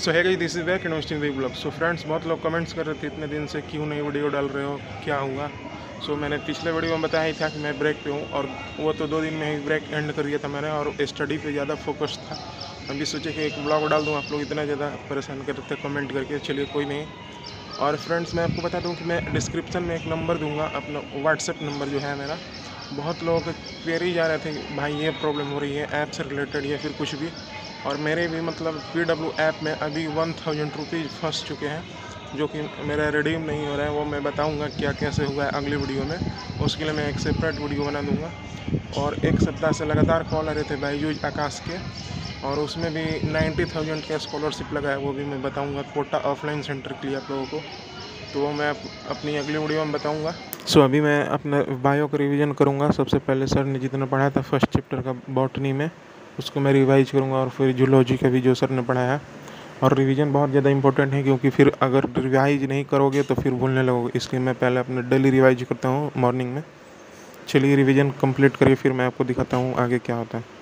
सो है गई this is back investing we blog so friends बहुत लोग कमेंट्स कर रहे थे इतने दिन से क्यों नहीं वीडियो डाल रहे हो क्या हुआ? सो so, मैंने पिछले वीडियो में बताया ही था कि मैं ब्रेक पे हूँ और वो तो दो दिन में ही ब्रेक एंड कर दिया था मैंने और स्टडी पे ज़्यादा फोकस था। अभी सोचे कि एक ब्लॉग डाल दूँ आप लोग इतना ज़्यादा परेशान कर रहे थे कमेंट करके चलिए कोई नहीं। और फ्रेंड्स मैं आपको बता दूँ कि मैं डिस्क्रिप्शन में एक नंबर दूँगा अपना व्हाट्सएप नंबर जो है मेरा। बहुत लोग क्वेरी जा रहे थे कि भाई, ये प्रॉब्लम हो रही है ऐप से रिलेटेड या फिर कुछ भी. और मेरे भी मतलब पी डब्ल्यू ऐप में अभी वन थाउज़ेंड रुपीज़ फंस चुके हैं, जो कि मेरा रिडीम नहीं हो रहा है, वो मैं बताऊँगा क्या कैसे हुआ है अगली वीडियो में। उसके लिए मैं एक सेपरेट वीडियो बना दूँगा। और एक सप्ताह से लगातार कॉल आ रहे थे बाईजूज आकाश के, और उसमें भी नाइन्टी थाउज़ेंड का स्कॉलरशिप लगा है, वो भी मैं बताऊँगा। कोटा ऑफलाइन सेंटर के लिए आप लोगों को। तो वो मैं अपनी अगली वीडियो में बताऊँगा। सो अभी मैं अपना बायो का रिवीजन करूँगा। सबसे पहले सर ने जितना पढ़ाया था फ़र्स्ट चैप्टर का बॉटनी में, उसको मैं रिवाइज करूँगा और फिर जूलॉजी का भी जो सर ने पढ़ाया। और रिवीजन बहुत ज़्यादा इंपॉर्टेंट है क्योंकि फिर अगर रिवाइज नहीं करोगे तो फिर भूलने लगोगे। इसलिए मैं पहले अपना डेली रिवाइज करता हूँ मॉर्निंग में। चलिए रिवीजन कंप्लीट करिए, फिर मैं आपको दिखाता हूँ आगे क्या होता है।